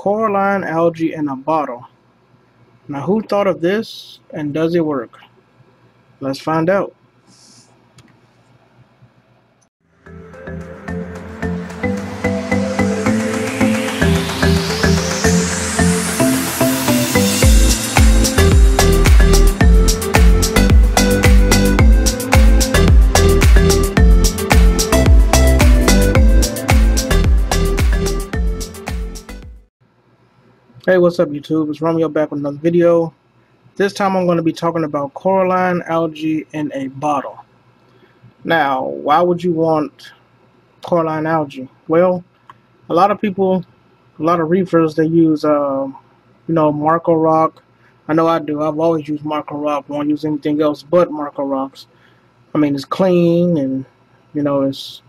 coralline algae in a bottle. Now who thought of this and does it work? Let's find out. Hey, what's up YouTube? It's Romeo back with another video. This time I'm going to be talking about coralline algae in a bottle. Now, why would you want coralline algae? Well, a lot of people, a lot of reefers, they use, uh, you know, Marco Rock. I know I do. I've always used Marco Rock. Won't use anything else but Marco Rocks. I mean, it's clean and, you know, it's,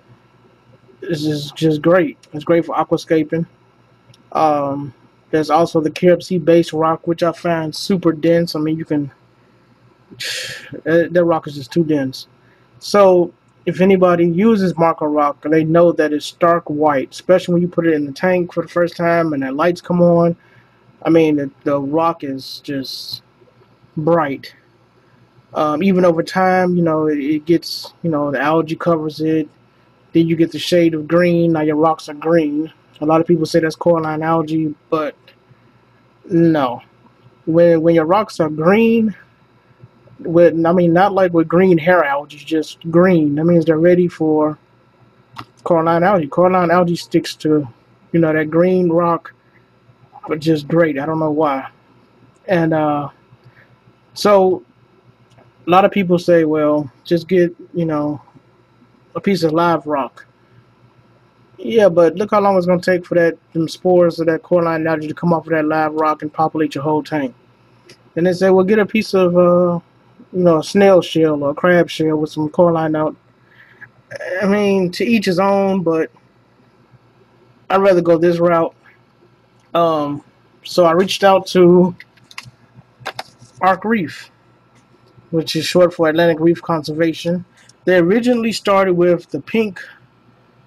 it's just, just great. It's great for aquascaping. Um, there's also the KRC base rock, which I find super dense. I mean, you can that rock is just too dense. So if anybody uses Marco Rock, they know that it's stark white, especially when you put it in the tank for the first time and the lights come on. I mean, the, the rock is just bright. Um, even over time, you know, it, it, gets, you know, the algae covers it. Then you get the shade of green. Now your rocks are green. A lot of people say that's coralline algae, but no. When when your rocks are green, with I mean not like with green hair algae, just green. That means they're ready for coralline algae. Coralline algae sticks to, you know, that green rock, but just great. I don't know why. And uh, so a lot of people say, well, just get you know a piece of live rock yeah, but look how long it's going to take for that them spores of that coralline algae to come off of that live rock and populate your whole tank. Then they say, well, get a piece of, uh, you know, a snail shell or a crab shell with some coralline out. I mean, to each his own, but I'd rather go this route. Um, so I reached out to Arc Reef, which is short for Atlantic Reef Conservation. They originally started with the pink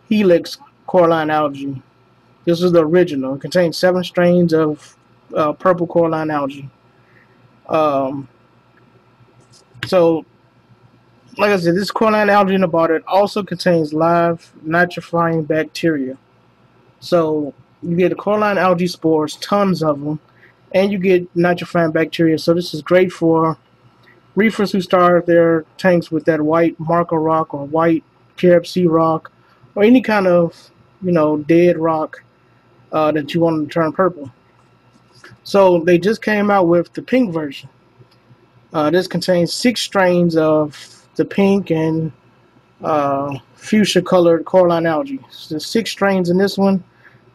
helix coralline algae. This is the original. It contains seven strains of uh, purple coralline algae. Um, so, like I said, this coralline algae in the bottle also contains live nitrifying bacteria. So you get the coralline algae spores, tons of them, and you get nitrifying bacteria. So this is great for reefers who start their tanks with that white Marco rock or white KRC rock or any kind of you know, dead rock uh, that you want to turn purple. So they just came out with the pink version. Uh, this contains six strains of the pink and uh, fuchsia colored coralline algae. So there's six strains in this one.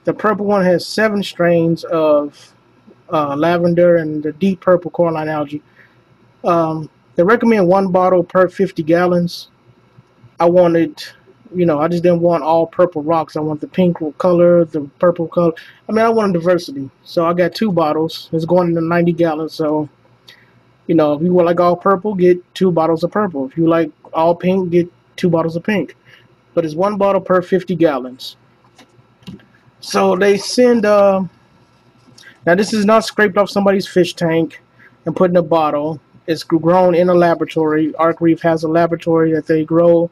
The purple one has seven strains of uh, lavender and the deep purple coralline algae. Um, they recommend one bottle per 50 gallons. I wanted you know, I just didn't want all purple rocks. I want the pink color, the purple color. I mean, I want diversity. So I got two bottles. It's going into 90 gallons. So, you know, if you want like all purple, get two bottles of purple. If you like all pink, get two bottles of pink. But it's one bottle per 50 gallons. So they send, uh, now this is not scraped off somebody's fish tank and put in a bottle. It's grown in a laboratory. Arc Reef has a laboratory that they grow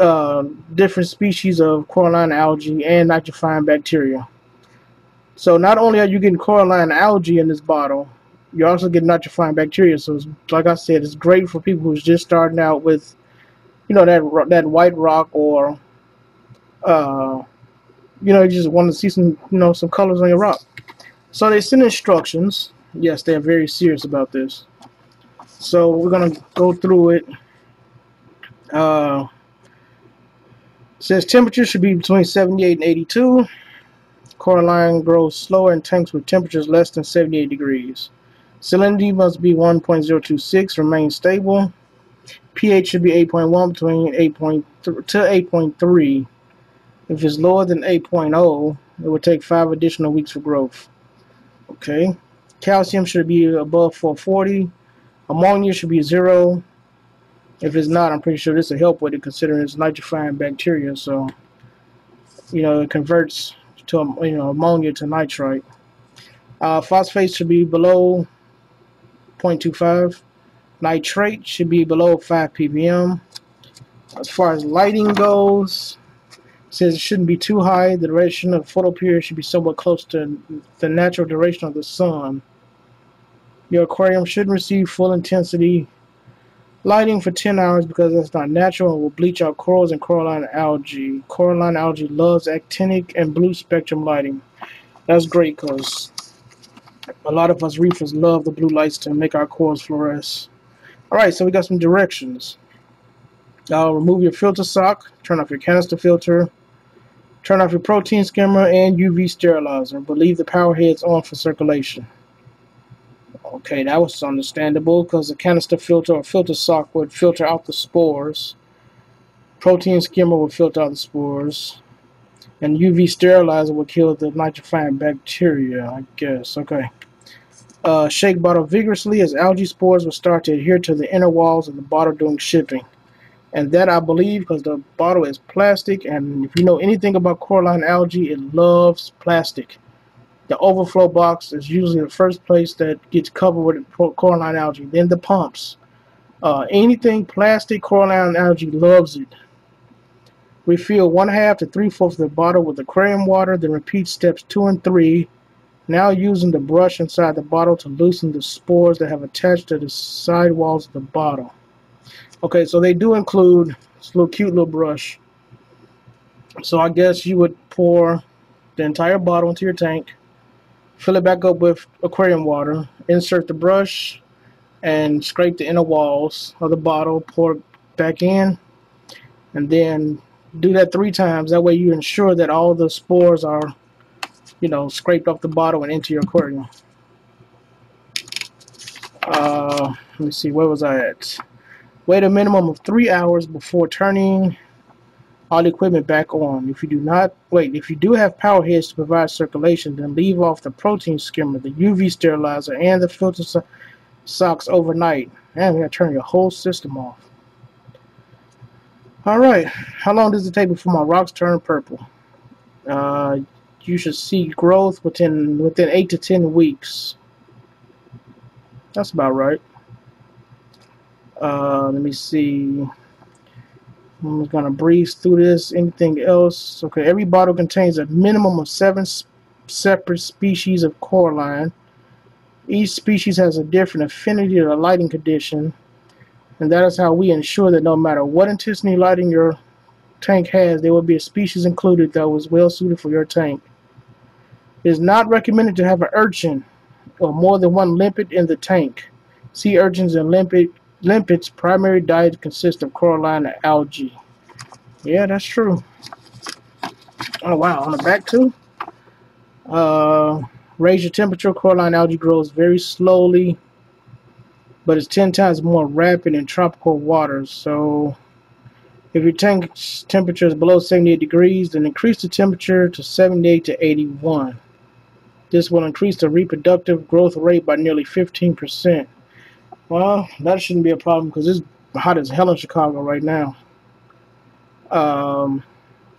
uh, different species of coralline algae and nitrifying bacteria. So not only are you getting coralline algae in this bottle, you're also get nitrifying bacteria. So like I said, it's great for people who's just starting out with, you know, that that white rock or, uh, you know, you just want to see some, you know, some colors on your rock. So they send instructions. Yes, they are very serious about this. So we're gonna go through it. Uh, says temperature should be between 78 and 82. Coralline grows slower in tanks with temperatures less than 78 degrees. Salinity must be 1.026, remain stable. pH should be 8.1 between 8. to 8.3. If it's lower than 8.0, it will take 5 additional weeks for growth. Okay. Calcium should be above 440. Ammonia should be 0. If it's not, I'm pretty sure this will help with it considering it's nitrifying bacteria. So, you know, it converts to you know ammonia to nitrite. Uh, phosphate should be below 0.25. Nitrate should be below 5 ppm. As far as lighting goes, says it shouldn't be too high. The duration of the photo period should be somewhat close to the natural duration of the sun. Your aquarium should receive full intensity lighting for 10 hours because that's not natural and will bleach out corals and coralline algae. Coralline algae loves actinic and blue spectrum lighting. That's great because a lot of us reefers love the blue lights to make our corals fluoresce. Alright, so we got some directions. Uh, remove your filter sock, turn off your canister filter, turn off your protein skimmer and UV sterilizer, but leave the power heads on for circulation. Okay, that was understandable because the canister filter or filter sock would filter out the spores. Protein skimmer would filter out the spores. And UV sterilizer would kill the nitrifying bacteria, I guess. Okay. Uh, shake bottle vigorously as algae spores will start to adhere to the inner walls of the bottle during shipping. And that I believe because the bottle is plastic and if you know anything about coralline algae, it loves plastic. The overflow box is usually the first place that gets covered with coralline algae. Then the pumps. Uh, anything plastic, coralline algae loves it. We fill one half to three fourths of the bottle with aquarium water, then repeat steps two and three now using the brush inside the bottle to loosen the spores that have attached to the side walls of the bottle. Okay, so they do include this little cute little brush. So I guess you would pour the entire bottle into your tank, fill it back up with aquarium water, insert the brush, and scrape the inner walls of the bottle, pour it back in, and then do that three times. That way you ensure that all the spores are you know, scraped off the bottle and into your aquarium. Uh, let me see, where was I at? Wait a minimum of three hours before turning all equipment back on. If you do not, wait, if you do have power heads to provide circulation, then leave off the protein skimmer, the UV sterilizer, and the filter so socks overnight. And we gotta turn your whole system off. Alright, how long does it take before my rocks turn purple? Uh, you should see growth within within 8 to 10 weeks. That's about right. Uh, let me see. I'm going to breeze through this. Anything else? Okay, every bottle contains a minimum of seven separate species of coralline. Each species has a different affinity to the lighting condition, and that is how we ensure that no matter what intensity lighting your tank has, there will be a species included that was well suited for your tank. It is not recommended to have an urchin or more than one limpet in the tank. Sea urchins and limpet, limpets' primary diet consists of coralline algae. Yeah, that's true. Oh wow, on the back too? Uh, raise your temperature. Coralline algae grows very slowly, but it's 10 times more rapid in tropical waters. So if your tank temperature is below 78 degrees, then increase the temperature to 78 to 81. This will increase the reproductive growth rate by nearly 15%. Well, that shouldn't be a problem because it's hot as hell in Chicago right now. Um,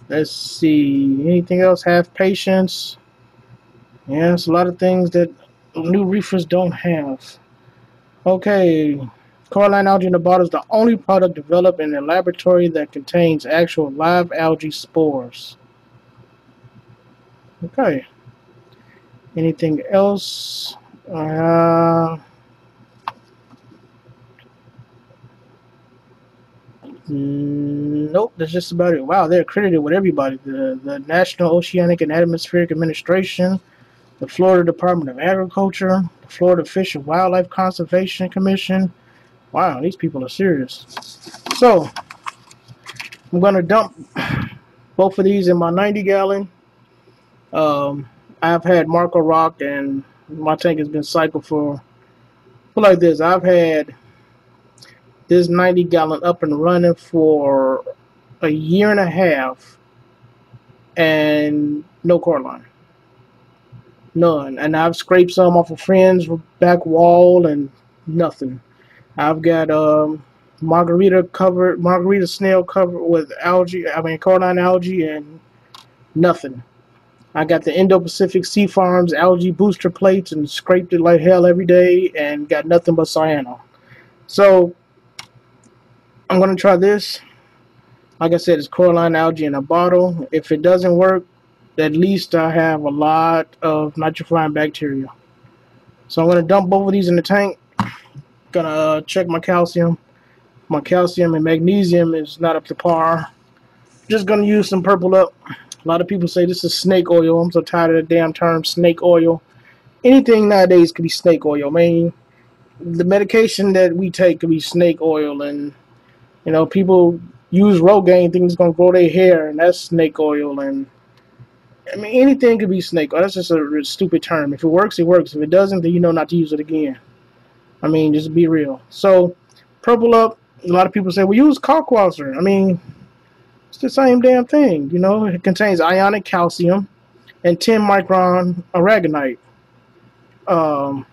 let's see. Anything else? Have patience. Yeah, it's a lot of things that new reefers don't have. Okay. Coralline algae in the bottle is the only product developed in a laboratory that contains actual live algae spores. Okay. Anything else? Uh, nope, that's just about it. Wow, they're accredited with everybody. The, the National Oceanic and Atmospheric Administration, the Florida Department of Agriculture, the Florida Fish and Wildlife Conservation Commission. Wow, these people are serious. So, I'm going to dump both of these in my 90 gallon. Um, I've had Marco Rock and my tank has been cycled for, put like this, I've had this 90 gallon up and running for a year and a half and no coralline. None. And I've scraped some off a friend's back wall and nothing. I've got um, margarita covered, margarita snail covered with algae, I mean coralline algae and nothing. I got the Indo-Pacific Sea Farms algae booster plates and scraped it like hell every day and got nothing but cyano. So I'm gonna try this. Like I said, it's coralline algae in a bottle. If it doesn't work, at least I have a lot of nitrifying bacteria. So I'm gonna dump both of these in the tank. Gonna uh, check my calcium. My calcium and magnesium is not up to par. Just gonna use some purple up. A lot of people say this is snake oil. I'm so tired of the damn term snake oil. Anything nowadays could be snake oil. I mean, the medication that we take could be snake oil, and you know, people use Rogaine thinking it's gonna grow their hair, and that's snake oil. And I mean, anything could be snake oil. That's just a stupid term. If it works, it works. If it doesn't, then you know not to use it again. I mean, just be real. So, purple up. A lot of people say, well, use Kalkwasser. I mean, it's the same damn thing. You know, it contains ionic calcium and 10 micron aragonite. Um,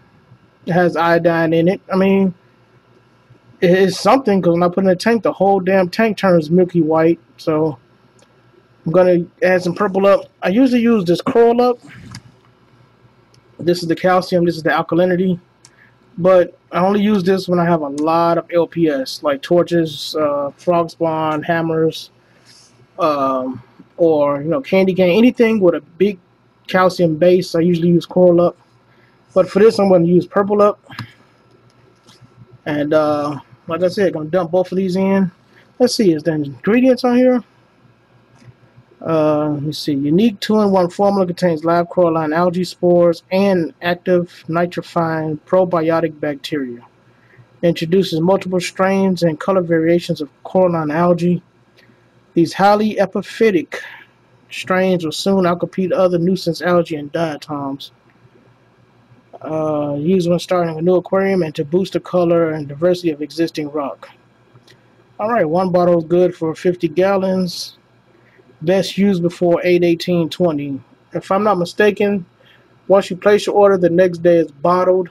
it has iodine in it. I mean, it's something because when I put in a tank, the whole damn tank turns milky white. So I'm gonna add some purple up. I usually use this coral up. This is the calcium. This is the alkalinity. But I only use this when I have a lot of LPS, like torches, uh, frog spawn, hammers, um, or you know candy cane, anything with a big calcium base. I usually use coral up, but for this I'm going to use purple up. And uh, like I said, to dump both of these in. Let's see, is there ingredients on here? Uh, let me see. Unique 2-in-1 formula contains live coralline algae spores and active nitrifying probiotic bacteria. Introduces multiple strains and color variations of coralline algae these highly epiphytic strains will soon outcompete other nuisance algae and diatoms. Uh, used when starting a new aquarium and to boost the color and diversity of existing rock. Alright, one bottle is good for 50 gallons. Best used before 8-18-20. If I'm not mistaken, once you place your order, the next day it's bottled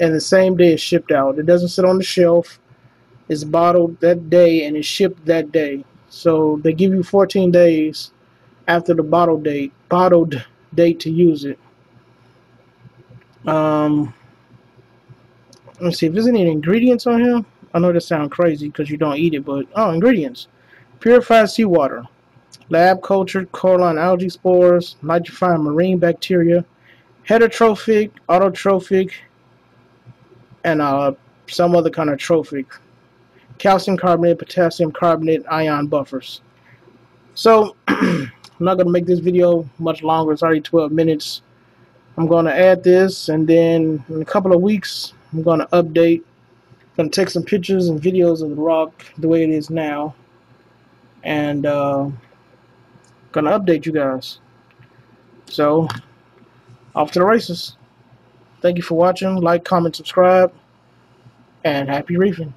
and the same day it's shipped out. It doesn't sit on the shelf. It's bottled that day and it's shipped that day. So they give you 14 days after the bottle date, bottled date to use it. Um, let's see if there's any ingredients on here. I know this sounds crazy because you don't eat it, but oh, ingredients: purified seawater, lab cultured coralline algae spores, nitrifying marine bacteria, heterotrophic, autotrophic, and uh, some other kind of trophic calcium carbonate, potassium carbonate ion buffers. So I'm not going to make this video much longer. It's already 12 minutes. I'm going to add this and then in a couple of weeks I'm going to update. I'm going to take some pictures and videos of the rock the way it is now and uh, going to update you guys. So off to the races. Thank you for watching. Like, comment, subscribe, and happy reefing.